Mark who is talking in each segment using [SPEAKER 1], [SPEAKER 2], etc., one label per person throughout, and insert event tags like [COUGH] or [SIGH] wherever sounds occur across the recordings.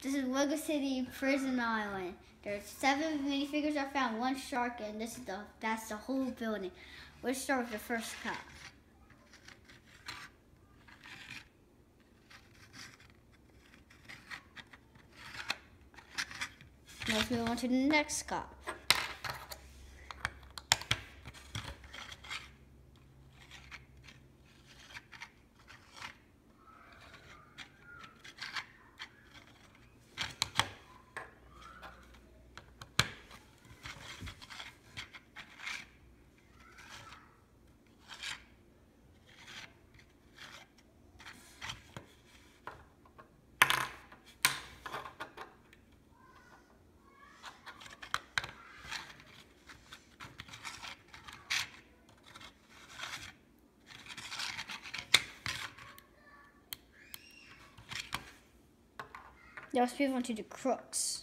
[SPEAKER 1] This is Lego City Prison Island. There's seven minifigures I found, one shark, and this is the that's the whole building. Let's start with the first cop. Let's move on to the next cop. Now let's move to do crooks.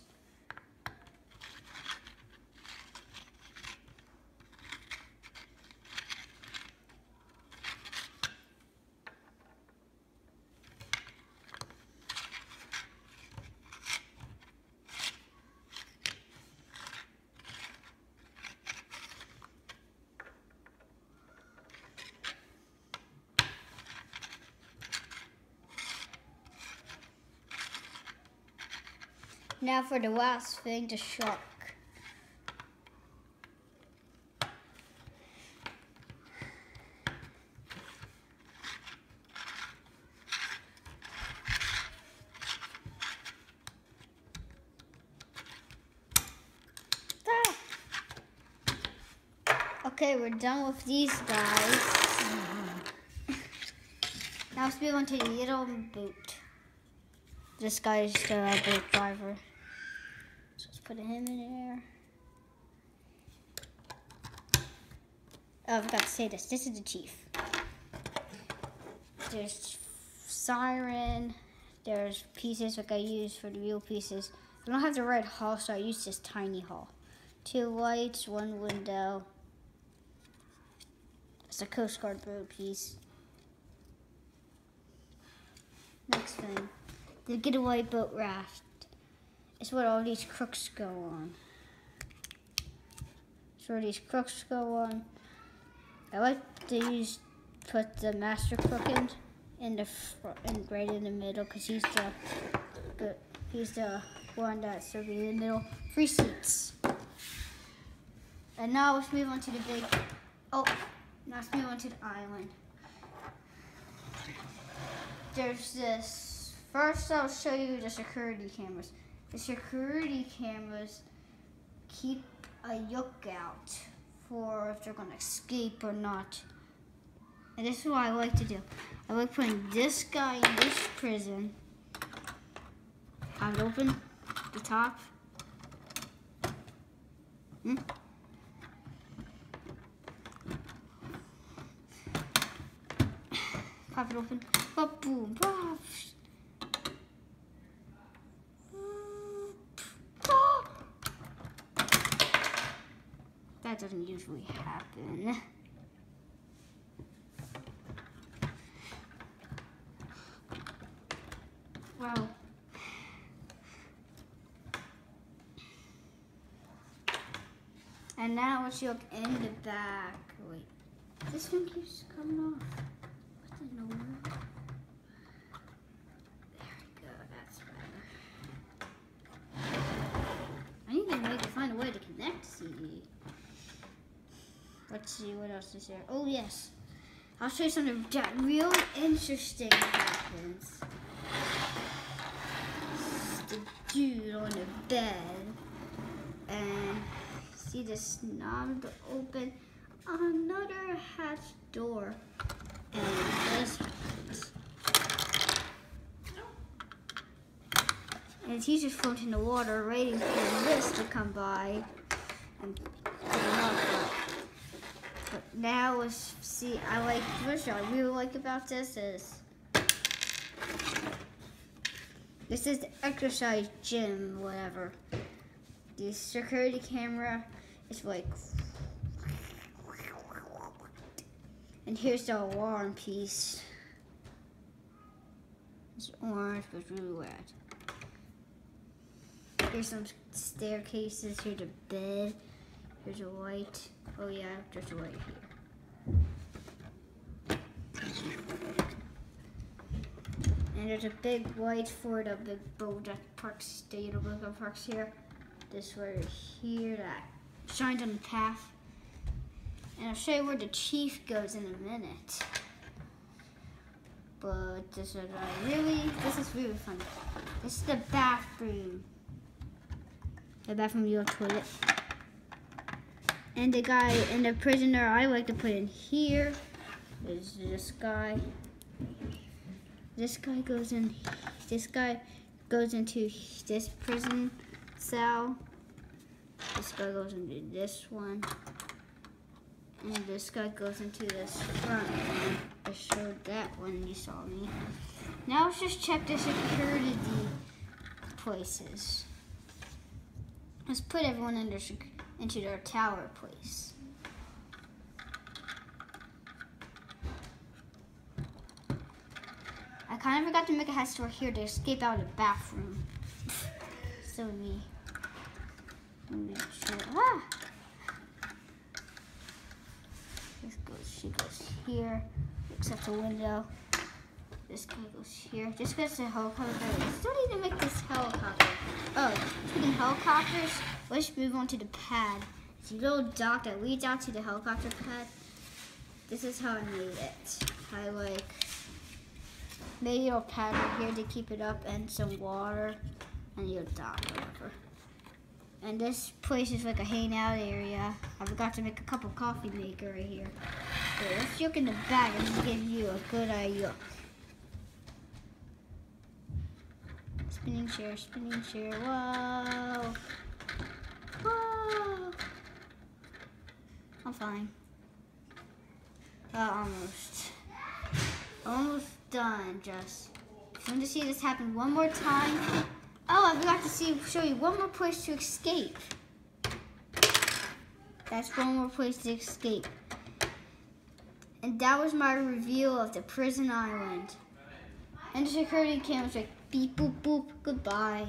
[SPEAKER 1] Now for the last thing, the shark. Ah! Okay, we're done with these guys. [LAUGHS] now let's move on to the little boot. This guy's the boat driver. Put him in there. Oh, I forgot to say this. This is the chief. There's siren. There's pieces like I use for the real pieces. I don't have the red hull, so I use this tiny hull. Two lights, one window. It's a Coast Guard boat piece. Next thing. The getaway boat raft. It's what all these crooks go on. It's where these crooks go on. I like to use put the master crook in, in the front, and right in the middle because he's the, he's the one that's serving in the middle. Free seats. And now let's move on to the big. Oh, now let's move on to the island. There's this. First, I'll show you the security cameras. The security cameras keep a lookout for if they're gonna escape or not. And this is what I like to do. I like putting this guy in this prison. I'm open the top. Hmm? Pop it open. Pop, boom, pop. That doesn't usually happen. Wow. And now let's look in the back. Wait, this one keeps coming off. What the? There we go, that's better. I need to find a way to connect CD. Let's see what else is there. Oh yes, I'll show you something that real interesting happens. The dude on the bed, and see this knob to open another hatch door, and this happens. And he's just floating in the water, waiting for this to come by and pick him up. But, but now let's see. I like what I really like about this is this is the exercise gym, whatever. The security camera is like, and here's the alarm piece. It's orange was really red. Here's some staircases. Here's a bed. Here's a white. Oh yeah, there's a white here. And there's a big white for the big Bojack Park State of Parks here. This right here that shines on the path. And I'll show you where the chief goes in a minute. But this is really, this is really fun. This is the bathroom. The bathroom, your toilet. And the guy and the prisoner I like to put in here is this guy. This guy goes in, this guy goes into this prison cell. This guy goes into this one. And this guy goes into this front one. I showed that when you saw me. Now let's just check the security places. Let's put everyone under, into their tower place. I kind of forgot to make a head store here to escape out of the bathroom. [LAUGHS] so me. Make sure. Ah! This goes, she goes here, except the window. This guy goes here. Just because the helicopter, let's don't need to make this helicopter. Oh, speaking helicopters, let's move on to the pad. It's a little dock that leads out to the helicopter pad. This is how I made it. I like made a little pad right here to keep it up and some water and your dock, whatever. And this place is like a hangout area. I forgot to make a cup of coffee maker right here. So let's look in the back and give you a good idea. Spinning chair, spinning chair. Whoa. I'm. Uh, almost. Almost done, just. You want to see this happen one more time, Oh, I forgot to see, show you one more place to escape. That's one more place to escape. And that was my reveal of the prison island. And the security cam was like, beep, boop, boop, goodbye.